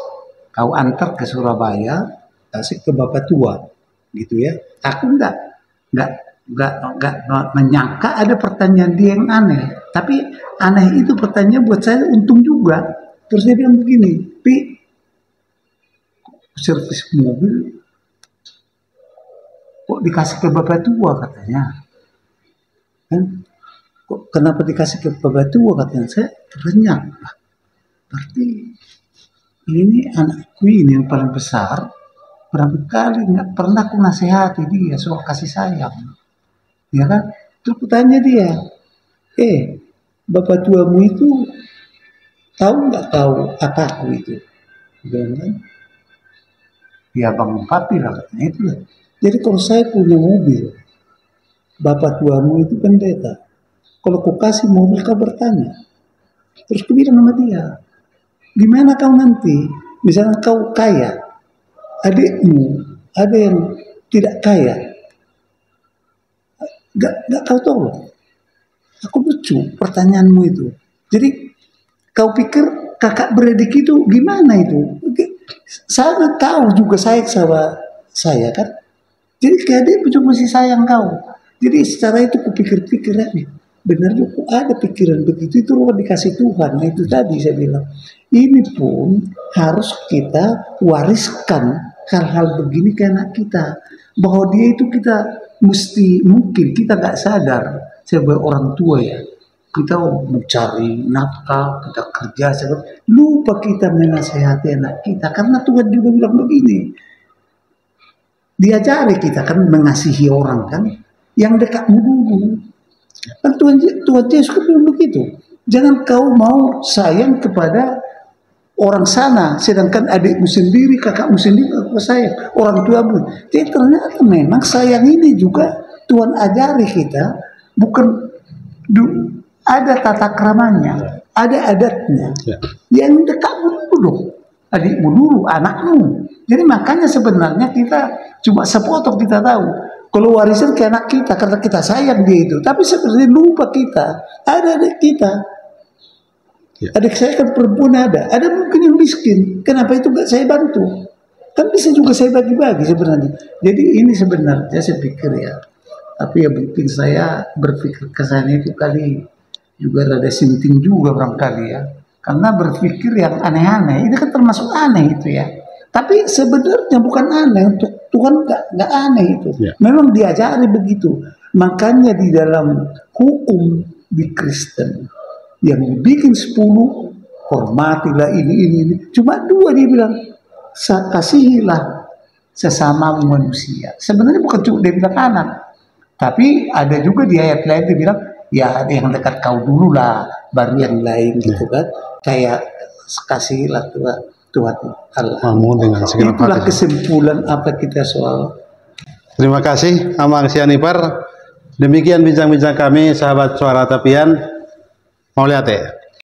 kau antar ke Surabaya, kasih ke bapak tua, gitu ya. Aku enggak, enggak, enggak, enggak, enggak menyangka ada pertanyaan dia yang aneh. Tapi aneh itu pertanyaan buat saya untung juga. Terus dia bilang begini, Pi, servis mobil kok dikasih ke bapak tua katanya. Kan? kok kenapa dikasih ke bapak tua katanya? Saya renyah Lah, berarti ini anakku ini yang paling besar. Berapa kali nggak pernah aku nasihati dia soal kasih sayang. Ya kan? Terus tanya dia eh bapak tuamu itu tahu nggak tahu aku itu? Bilang ya bang papi lah katanya. Itu lah jadi kalau saya punya mobil bapak tuamu itu pendeta kalau kau kasih mobil kau bertanya. Terus aku bilang sama dia, gimana kau nanti, misalnya kau kaya, adikmu ada yang tidak kaya, gak, gak kau tolong. Aku lucu pertanyaanmu itu. Jadi kau pikir kakak beradik itu gimana itu? Sangat tahu juga saya sama saya kan. Jadi dia juga masih sayang kau. Jadi secara itu kupikir-pikir benar juga ada pikiran begitu? Itu ruang dikasih Tuhan. Nah itu tadi saya bilang. Ini pun harus kita wariskan hal-hal begini ke anak kita. Bahwa dia itu kita mesti mungkin kita nggak sadar. Sebagai orang tua ya. Kita mencari nafkah kita kerja lupa kita menasehati anak kita. Karena Tuhan juga bilang begini diajari kita kan mengasihi orang kan yang dekatmu dulu Kan Tuhan, Tuhan Yesus kan begitu. Jangan kau mau sayang kepada orang sana, sedangkan adikmu sendiri, kakakmu sendiri, aku sayang, orang tuamu. Jadi ternyata memang sayang ini juga Tuhan ajari kita, bukan du, ada tata keramanya, ada adatnya. Ya. Yang dekatmu dulu, adikmu dulu, anakmu. Jadi makanya sebenarnya kita cuma sepotong kita tahu kalau warisan ke anak kita karena kita sayang dia itu. Tapi sebenarnya lupa kita. Ada adik kita. Ya. Adik saya kan perempuan ada. Ada mungkin yang miskin. Kenapa itu gak saya bantu? Kan bisa juga saya bagi-bagi sebenarnya. Jadi ini sebenarnya saya pikir ya. Tapi ya mungkin saya berpikir ke sana itu kali juga rada sinting juga barangkali ya. Karena berpikir yang aneh-aneh. Ini kan termasuk aneh itu ya. Tapi sebenarnya bukan aneh untuk Tuhan nggak nggak aneh itu. Ya. Memang diajari begitu. Makanya di dalam hukum di Kristen yang dibikin sepuluh hormatilah ini ini ini. Cuma dua dia bilang "Sa- kasihilah sesama manusia. Sebenarnya bukan cuma dia bilang anak, tapi ada juga di ayat lain dia bilang ya yang dekat kau dulu lah, baru yang lain gitu kan. Kayak kasihilah Tuhan Tuhan Allah. Dengan segenap Itulah kesimpulan apa kita soal Terima kasih Amang Sianipar. Demikian bincang-bincang kami sahabat suara tapian. Mau lihat ya?